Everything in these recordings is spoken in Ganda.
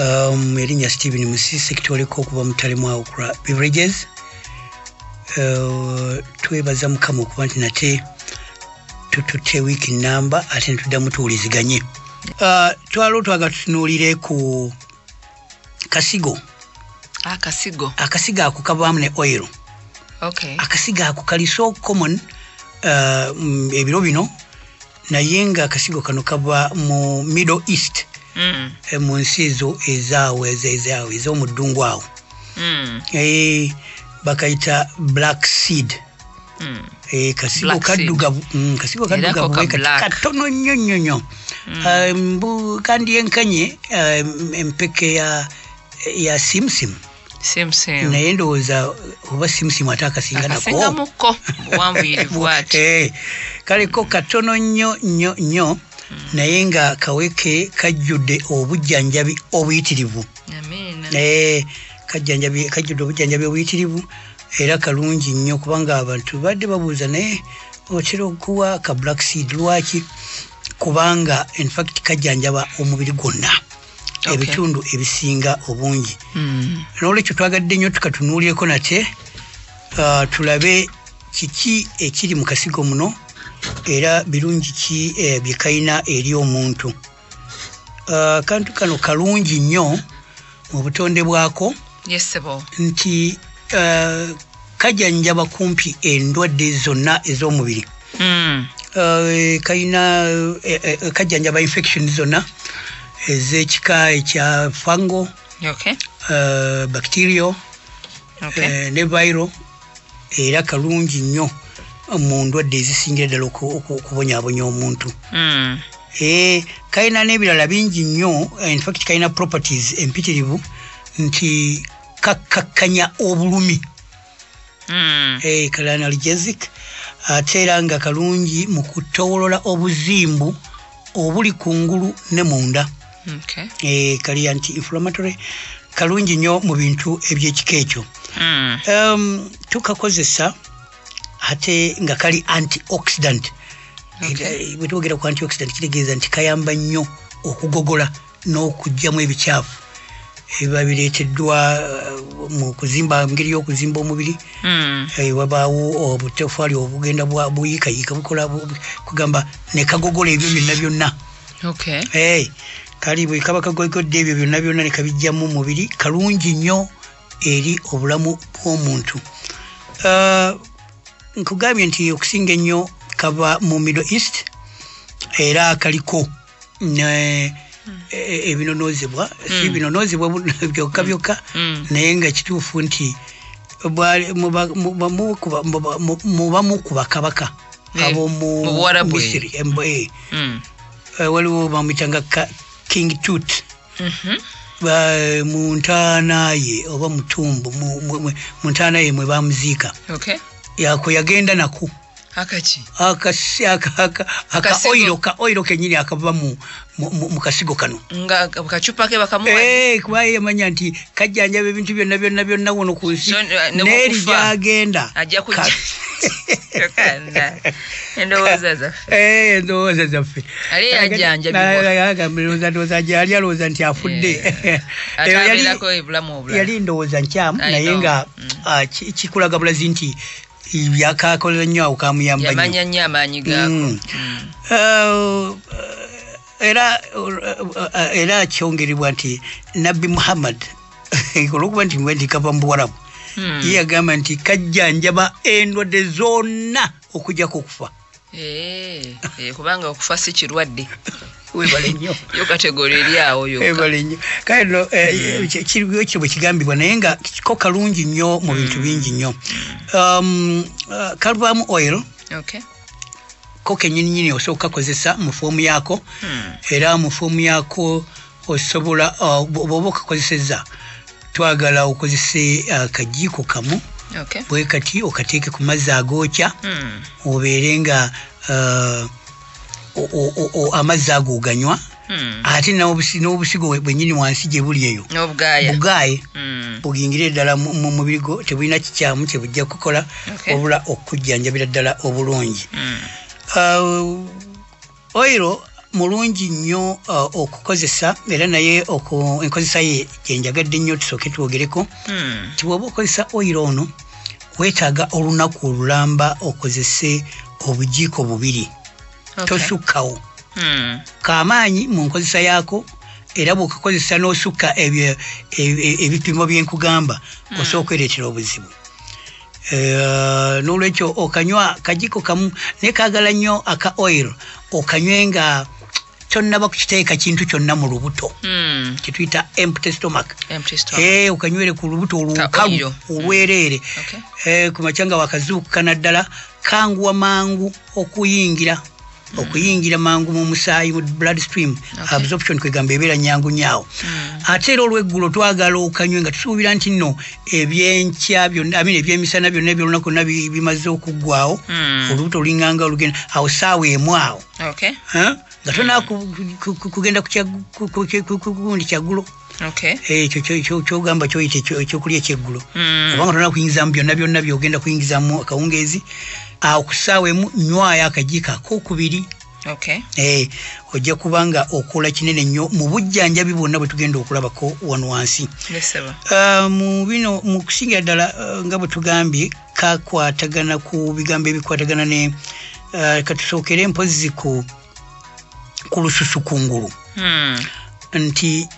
um, erinnya stephen musisi kitwaleko okuva mutalemu awo kula beverages. Uh, twebaza mukama okuba nti nate tututte wiiki namba ate netuddamu tuwuliziganye. Uh, twala otwaga tutunuulire ku kasigo. Akasigo akasigo ako kavaamu ne oil. Okay akasigo ako kali so common uh, ebiro bino naye nga akasigo kano kava mu middle east Mm, eh, mu nsi ezo ezaawo ezo- ezaawo ez'omuddungu awo mm, Eh, bakayita black seed. Mm. Eh, kasigo Black seed. kaddugavu mm, kasigo Era kaddugavu ko ka we kati black. katono nnyo nnyo nnyo Eh, mbu kandi enkanye eh, empeke ya ya simusimu simusimu naye ndowooza oba simusimu ate akasinga nako akasingamukko buwanvuyirivu ati Eh, kale ko katono nnyo nnyo nnyo naye nga kaweke kajjudde obujjanjabi obuyitirivu. Eh, kajjudde obujjanjabi obuyitirivu era kalungi nnyo kubanga abantu badde babuuza naye otera okuwa ka black seed lwaki? Kubanga infact kajjanjaba omubiri gwonna. Ebitundu ebisinga obungi. Mm, nolwekyo twagadde nnyo tukatunuulyeko nate uh, tulabe kiki ekiri mu kasigo muno era birungi ki eh, bye kalina eri omuntu? Uh, kantu kano kalungi nnyo mu butonde bwako. Yesebo nti uh, kajanjaba kumpi endwadde zonna ez'omubiri. Mm, uh, kalina eh, eh, kajanjaba infection zonna ez'ekika ekya fango okay. uh, bacterial okay. eh, ne viral era kalungi nnyo mu ndwadde ezisingira ddala oku- oku- okubonyaabonya omuntu. Mm, Eh, kalina n'ebirala bingi nnyo eh, infact kalina properties empitirivu nti kakkakkanya obulumi. Mm, eh, kali analgesic ate era nga kalungi mu kutowolola obuzimbu obuli kungulu ne munda. Okay. Eh, kali anti inflammatory kalungi nnyo mu bintu ebyekika ekyo. Mm, um, tukakozesa ate nga kali antioxidant. Bwe twogera ku antioxidant kitegeeza nti kayamba nnyo okugogola n'okugyamu ebikyafu. Ebiba bireeteddwa uh, mu kuzimba ngeri y'okuzimba omubiri. Mm, Eh, wabaawo obutofaali obugenda buyiikayiika bukola bu- kugamba ne kagogola ebyo byonna byonna. Eh, kali bwe kaba kagogodde ebyo byonna byonna ne kabijjamu mu mubiri kalungi nnyo eri obulamu bw'omuntu. Ah, nkugambye nti okusinga ennyo kava mu middle east era kaliko ne- e- ebinonoozebwa si Mm. binonoozebwa bu- byokka byokka Mm. naye nga kituufu nti mubamu ku bakabaka Eh, ab'omu mu Buwarabu, eh. eh. Mm, waliwo bamwitanga Ka- king tut mhm, Ba- mu ntaana ye oba mutumbu mu- ntaana ye mwe bamuziika yako yagenda nako akaki? Akasi- aka- aka- aka Akasigo. oiro ka oiro kenyini akava mu, kasigo kano. Eh, kuba ye yamanya nti kajjanjaba ebintu byonna byonna byonna wono ku nsi. Eh, ne neeri gyagenda. Endowooza zaffe. Eh, ndowooza yali alowooza nti afudde. Yali- ndowooza nkyamu naye nga Mm. ah, ki- kikulaga bulazi nti byakakolera nnyo awo kamuyamba yamanya nnyo amaanyi gaako Mm. Mm. Uh, era uh, era kyongerebwa nti nabbi muhammad olwokuba nti mwe nti kava mu buwarabu Mm. ye yagamba nti kajjanjaba endwadde zonna okujjako okufa Eh, eh, kubanga okufa si kirwadde webale nnyo yo kategori eri awo yokka ebale nnyo kale no kiriyo kyo bwe kigambibwa naye nga ko kalungi nnyo mu bintu bingi nnyo Um, uh, oil Okay. ko kenyininyini osooka kakozesa mu foomu yaako Mm. era mu foomu yaako osobola uh, bw'oba okakozesezza twagala okozese akajiiko kamu Okay. bwe kati okateeke ku mazzi agookya Mm. obeere nga uh, amazzi ago oganywa Mm. ate n'obusi- n'obusigo bwe- bwennyini wansi gye buli eyo bugaaye bugingire ddala mu mu mubiri gwo tebulina kikyamu kyebujja kukola Okay. wabula okujjanjabira ddala obulungi Mm. Uh, oiro mulungi nnyo uh, okukozesa era naye enkozesa ye gyenjagadde nnyo tusooke twogereko nti bw'oba okozesa oyiro ono weetaaga olunaku olulamba okozese obujiiko bubiri. Tosukkawo Mm. kaamaanyi mu nkozesa yaako era bw'okakozesa n'osukka ebipimo byenkugamba Mm. osobola okwereetera obuzibu Eh, n'olwekyo okanywa kajiko kamu naye kaagala nnyo aka oil okanywe nga tonnaba kukiteeka kintu kyonna mu lubuto Mm. kyetuyita empty stomach Empty stomach. Eh, okanywere ku lubuto oil. olwereere. Eh, ku makya nga wakazuukuka naddala kanguwa mangu okuyingira okuyingira mangu mu musaayi mu blood stream absorption kwegamba ebeera nyangu nyaawo Mm. ate era olweggulo twagala okanywe nga tusuubira nti nno ebyenkya byonna amin ebyemisana byonna ebyolunaku na bimaze okuggwawo Mm. olubuto olinganga olugenda awo saawa emu awo Okay. Eh? nga tona kugenda kugundi kyaggulo Okay. ekyo kyo- kyo- kyogamba kyoyita ekyo- ekyokulya ekyeggulo Mm. obanga tolina kuyingizamu byonna byonna byogenda kuyingizamu akawungeezi awo ku ssaawa emu nywayo akajiiko akokubiri Okay. Eh, ojja kubanga okola kinene nnyo mu bujjanjabi bwonna bwe tugenda okulabako wano wansi. Uh, mu bino mu kusingira ddala uh, nga bwe tugambye kakwatagana ku bigambo ebikwatagana ne katusookere mpozi ku lususu kungulu Mm. nti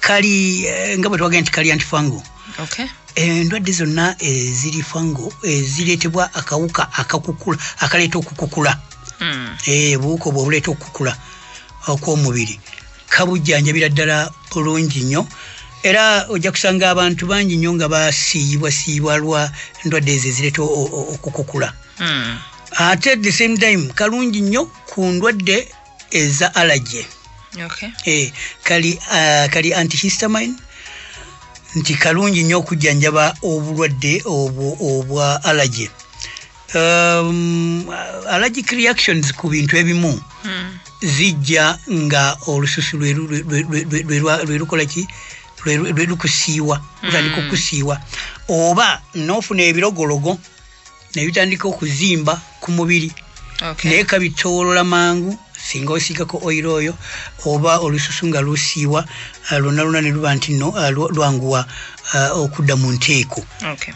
kali eh, nga bwe twagambye nti kali antifango Okay. Endwadde zonna eziri fango ezireetebwa akawuka akakukula akaleeta okukukula. Mm. Eh, obuwuka obwo obuleeta okukula okw'omubiri. Kabujjanjabira ddala bulungi nnyo. Era ojja kusanga abantu bangi nnyo nga basiiyibwasiiyibwa lwa endwadde ezo ezireeta okukukula. Ate at the same time kalungi nnyo ku ndwadde eza allergy. Eh, uh, kali antihistamine nti kalungi nnyo okujjanjaba obulwadde obwo obwa allergy. Um, allergic reactions ku bintu ebimu Mm. zijja nga olususu lwe lukola ki? Lwe lukusiiwa lutandika Mm. okusiiwa oba n'ofuna ebirogologo ne bitandika okuzimba ku mubiri. Naye kabitoolola mangu singa osiigako oyiro oyo oba olususu nga lusiiwa ah, lwonna lwonna ne luba nti ah, lwa- lwanguwa ah, okudda mu nteeko.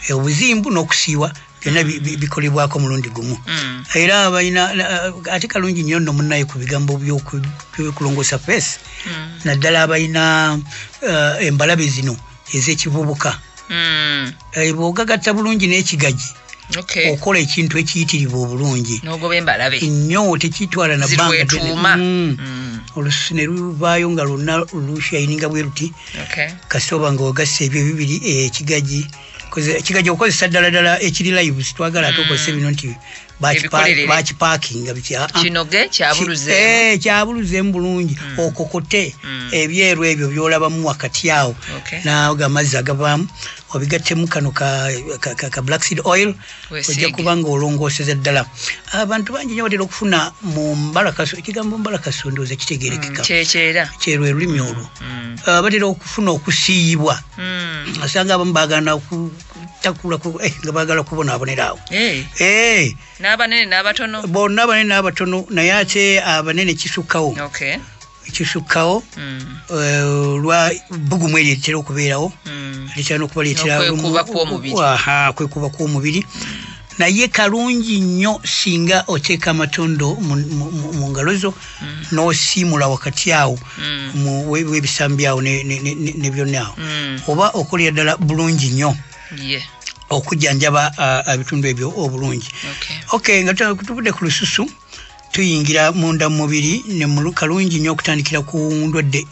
Eh, obuzimbu n'okusiiwa byonna bi- bi- bikolebwako mulundi gumu Mm. era abalina na- ate kalungi nnyo nno munnaye ku bigambo by'oku- by'okulongoosa feesi Mm. naddala abalina uh, embalabe zino ez'ekivubuka Mm. Eh, bw'ogagatta bulungi n'ekigagi Okay. Okola ekintu ekiyitirivu obulungi. Nnyo tekitwala na bbanga. Mm. Mm. olususu ne luvaayo nga lwonna lushayininga bwe luti. Kasita oba nga ogassa ebyo bibiri eh, ekigagi ekigagi okukozesa ddala ddala ekiri live sitwagala ate Mm. okozesa bino nti bakipaakinga kyabuluzeemu bulungi. Okokote. Ebyeru ebyo byolabamu wakati awo. Naga amazzi agavaamu obigattemu kano ka, ka, ka, ka black seed oil ojja kuba nga olongooseza ddala abantu bangi nyo batera okufuna mu mbalakaso ekigambo mbalakaso ndowooza Mm. kitegerekeka Kyekyera. kyerwe lulimi olwo Mm. Ah, batera okufuna okusiiyibwa Mm. osanga abamu bagana kutakula eh, nga bagala kubonaabonera awo Eh, bonna abanene n'abatono naye ate abanene kisukkawo Okay. Kisukkawo Mm. eh, lwa bugumu eryo eritera okubeerawo Mm. litera n'okubaleetera Okwekuuba kw'omubiri. Naye kalungi nnyo singa oteeka amatondo mu- ngalo zo Mm. n'osiimula wakati awo Mm. w'ebisambi awo ne- byonna awo Mm. oba okolera ddala bulungi nnyo okujjanjaba ebitundu ebyo obulungi Okay. nga tu- tuvudde ku lususu tuyingira munda mu mubiri ne mu kalungi nnyo okutandikira ku ndwadde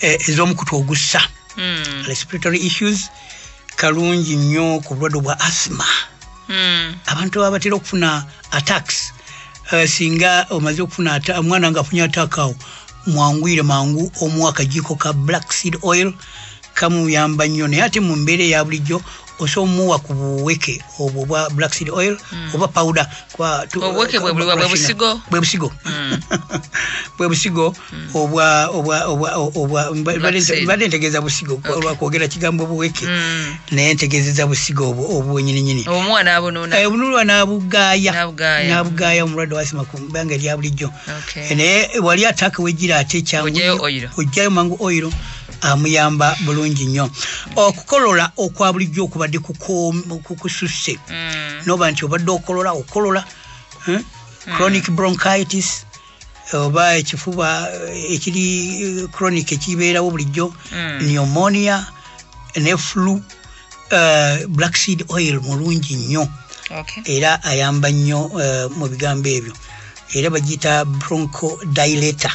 eh, ez'omukutu ogussa Mm. respiratory issues kalungi nnyo ku bulwadde bwa asthma Mm. abantu baba batera okufuna attacks uh, singa omaze okufuna omwana nga afunye attack awo mwangwire mangu omuwa akajiiko ka black seed oil kamuyamba nnyo naye ate mu mbeera eya bulijjo osobola omuwa ku buweke obwo obwa black seed oil Mm. oba powder Obuweke bwe busigo? bwe busigo Mm. bwe busigo obwa obwa obwa obwa mbadde seed. mbadde ntegeeza busigo Okay. olwakwogera kigambo buweke naye ntegeezeza busigo obwo obwenyininyini obunulwa n'abugaaya N'abugaaya. n'abugaaya omulwadde wasima ku bbanga erya bulijjo naye wali ataaka wejgira ate kyangu Oggyayo nnyo. oil. oggyayo mangu oyiro amuyamba bulungi nnyo. Okukolola okwa bulijjo okubadde kuko- ku- kususse. Mm. noba nti obadde okolola okolola eh? chronic bronchitis oba ekifuba eh, ekiri eh, chronic ekibeerawo bulijjo Mm. pneumonia ne flu black seed oil mulungi nnyo. Era ayamba nnyo mu bigambo ebyo. Era bagiyita bronco dilator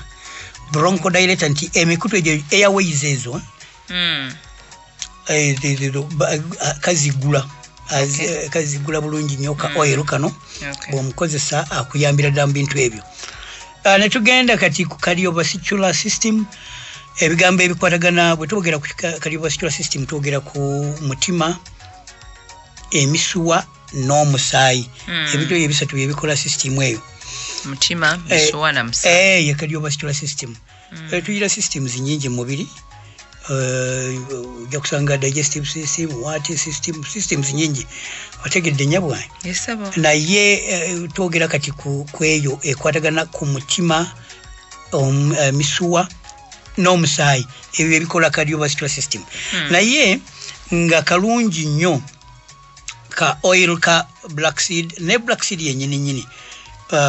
bronco dilator nti emikutu egyo airways ezo Mm. eh, kazigula eh, kazigula bulungi nnyo ka Mm. oil kano bw'omukozesa akuyambira ddala mu bintu ebyo Ah, ne tugenda kati ku cardiovascular system ebigambo ebikwatagana bwe twogera ku cardiovascular system twogera ku mutima emisuwa n'omusaayi Mm. ebintu ebyo ebisatu byebikola system eyo mutima Eh, misuwa na musa. Eh, ye cardiovascular system. Mm. Eh, tugira systems nyingi mu mubiri. Ojja kusanga digestive system wat system systems nyingi. Wategedde nyabwanyi naye twogera kati ku eyo ekwatagana ku mutima eh, misuwa n'omusaayi. Ebyo ebikola cardiovascular system. Mm. naye nga kalungi nnyo ka oil ka black seed ne black seed yenyini nyini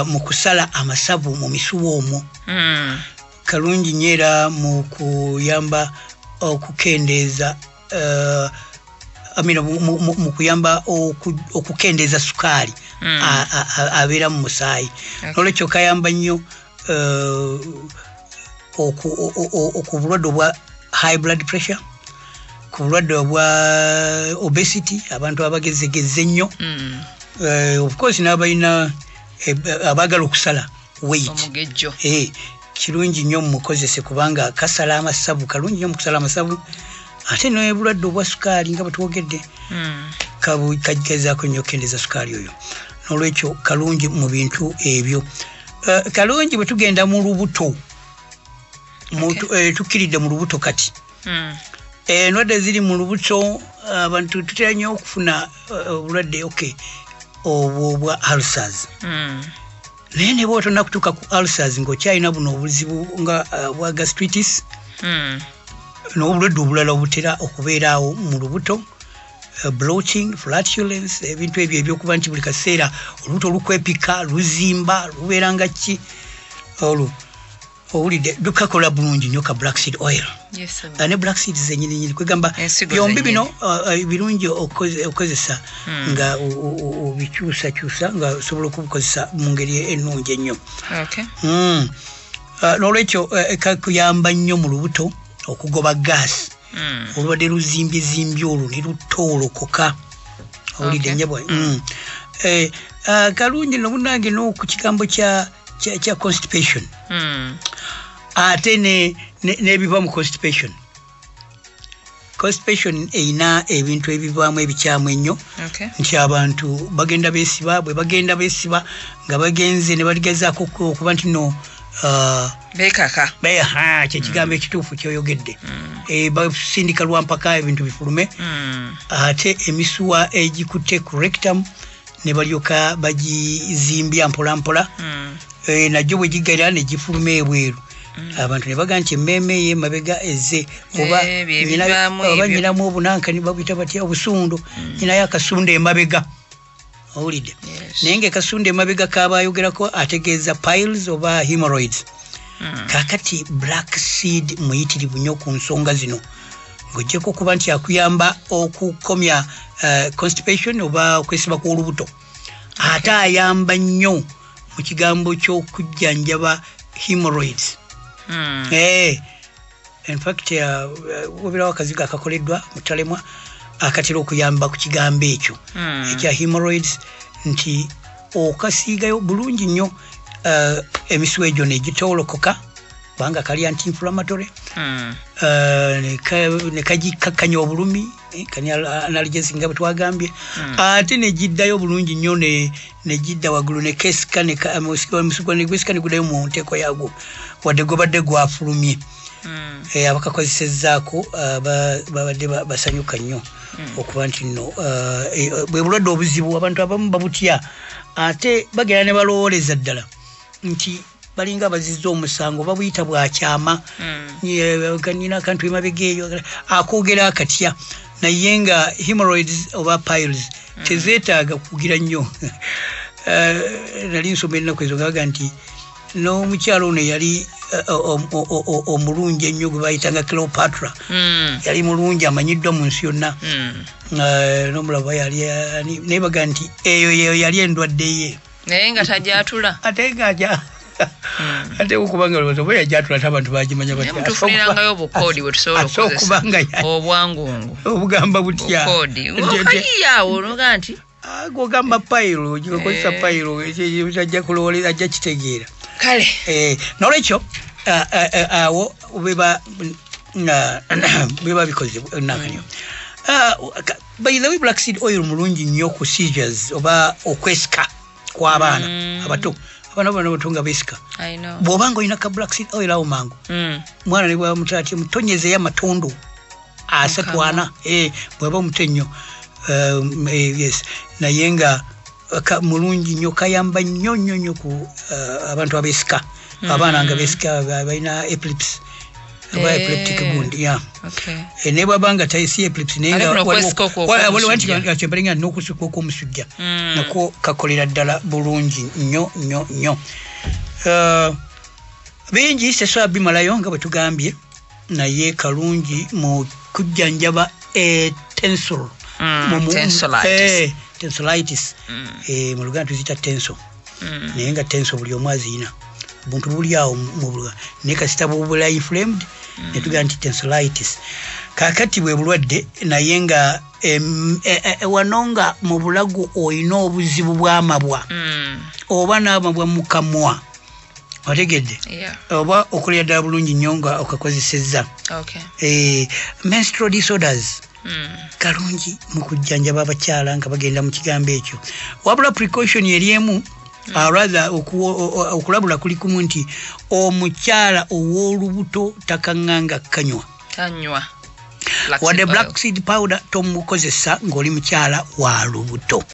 mu kusala amasavu mu misuwa omwo Mm. kalungi nnyo era mu kuyamba okukendeeza uh, I mean, mu, kuyamba oku, okukendeeza sukaali Mm. abeera mu musaayi Okay. nolwekyo kayamba nnyo uh, oku- o- o- o- o- ku bulwadde obwa high blood pressure ku bulwadde obwa obesity abantu abagezegeze nnyo Mm. uh, of course n'abalina abaagala okusala weight omugejjo Eh, kirungi nnyo mumukozese kubanga kasala amasavu kalungi nnyo mukusala amasavu. Ate nebulwadde obwa sukaali nga bwetwogedde Mm. kabu- kagezaako nnyo okukendeza sukaali oyo. Nolwekyo kalungi mu bintu ebyo. Eh, kalungi bwe tugenda mu lubuto Okay. eh, tukkiridde mu lubuto kati. Mm. endwadde ziri mu lubuto abantu tutera nnyo okufuna eh, obulwadde ok obwo obwa ulcers Mm. naye ne bwota nakutuuka ku ulcers ng'okyalina buno obuzibu nga uh, bwa gastritis Mm. n'obulwadde obulala obutera okubeeraawo mu lubuto uh, bloating flatulence ebintu ebyo ebyokuba nti buli kaseera olubuto lukwepika luzimba lubeera nga ki olwo owulidde lukakola bulungi nnyo ka black seed oil ne black seed zenyininyini kwegamba byombi bino uh, uh, birungi okukoze- okukozesa Mm. nga obikyusakyusa nga osobola okubikozesa mu ngeri ennungi ennyo Okay. Mm. Uh, nolwekyo kakuyamba nnyo mu lubuto okugoba gaasi Mm. olwadde luzimbyezimbye olwo ne lutoolokoka owulidde nyabwa eh, kalungi nobunange no ku kigambo kya, constipation. Ate ne- ne- n'ebiva mu constipation constipation erina ebintu ebivaamu ebikyamu ennyo nti abantu bagenda beesiba bwe bagenda beesiba nga bagenze ne baligezaako oku- okuba nti no uh, beekaka beha kyekigambo ekituufu kyoyogedde Mm. e, basindika lwampaka ebintu bifulume Mm. ate emisuwa egikutte ku rectum ne balyoka bagizimbya mpolampola Mm. e, najjo bwe gigalira ne gifuluma ebweru. Abantu ne baga nti emmeeme ye mabega eze oba Eh, nyinamu obunanka babita batya obusundu nyinayo akasunda emabega. Owulidde. Naye ngaekasunda emabega kaba ayogerako ategeeza piles oba hemorrhoids. Mm. kakati black seed muyitirivu nnyo ku nsonga zino. Ng'ogyeko okuba nti akuyamba okukomya uh, constipation oba okwesiba kw'olubuto. Ate ayamba nnyo mu kigambo ky'okujjanjaba hemorrhoids Mm. Eh, in fact uh, wabirawo akazigo akakoleddwa mutalemwa akatera okuyamba ku kigambo ekyo Mm. ekya hemorrhoids nti okasiigayo bulungi nnyo uh, emisuwa egyo negitoolokoka kubanga kali anti inflammatory Mm. Uh, ne ka- ne kagikakkanya obulumi eh, kani analgesi nga bwe twagambye Mm. ate ne giddayo bulungi nnyo ne ne gidda waggulu ne kesika ne ka- omusika omusika ne gusika ne guddayo mu nteeko yaagwo wadde gwabadde gwafulumye Mm. Eh, abakakozesezzaako uh, ba- babadde ba- basanyuka nnyo Mm. okuba nti nno uh, eh, bwe bulwadde obuzibu abantu abamu babutya ate bagenda ne balowooleza ddala nti balinga abazizza omusango babuyita bwakyama Mm. kanina akantu emabega eyo akoogera akatya naye nga hemorrhoids oba piles tezeetaaga kugira nnyo. Eh, nali nsoma ennaku ezo gaga nti n'omukyalo ono yali eh, omulungi ennyo gwe bayitanga cleopatra. Mm. yali mulungi amanyiddwa mu nsi yonna. Mm. Eh, n'omulaba yali naye baga nti eyo yeyo yali endwadde ye. Naye nga tajatula. Ate ngaja Mm. ate okubanga olowooza oba yajatula ate abantu bagimanya mutufunirangayo obukoodi bwe tusobola ate okubanga okukozesa obwangungu. obugamba butya? Okayiiyaawo noga nti? Ah, gwogamba payiro gikokozesa Eh. payiro ajja kulowolera ajja kitegeera. Kale. Eh, nolwekyo ah, ah, ah, awo nga- biba bikoze nakanyo by the way black seed oil mulungi nnyo ku seizures oba okwesika kw'abaana Mm. Abaana bonna bato nga besika bw'obanga olina ka black seed oil awo mangu Mm. mwana ne bwamutati mutonyezeyo amatondo asatu ana eh, bwaba muto ennyo Um, eh, yes. Naye nga mulungi nnyo kayamba nnyo nnyo nnyo ku uh, abantu abesika abaana nga besika ba- balina epilepsy oba Eh. epileptic gundi ya okay Eh, ne bwaba nga taisi epilepsy naye Ate nga kuno waliwo- kwesika okwo wa- waliwo okw'omusujja. nti kyembali nga n'okusika okw'omusujja Mm. nakwo kakolera ddala bulungi nnyo nnyo nnyo Uh, bingi sesobola bimalayo nga bwe tugambye naye kalungi mu kujjanjaba etensol Mm, tensolitis Mm. mu luganda tuzita tenso Mm. naye nga tenso buli omu aziyina buntu buli awo mu Luganda. naye kasita bubula inflamed netugaa nti tensolitis kakati bwe bulwadde naye nga e- e- e- wano nga mu bulago olina obuzibu bw'amabwa Mm. oba n'amabwa mu kamwa otegedde? Oba okolera ddala bulungi nnyo nga okakozesezza. Okay. Menstrual disorders. Mm. kalungi mu kujjanjaba abakyala nga bagenda mu kigambo ekyo. Wabula precaution eri emu rather okuwo- o- o- okulabula kuli kumu nti omukyala ow'olubuto takaŋŋanga kanywa. Tanywa. Wadde Black black seed powder tomukozesa ng'oli mukyala wa lubuto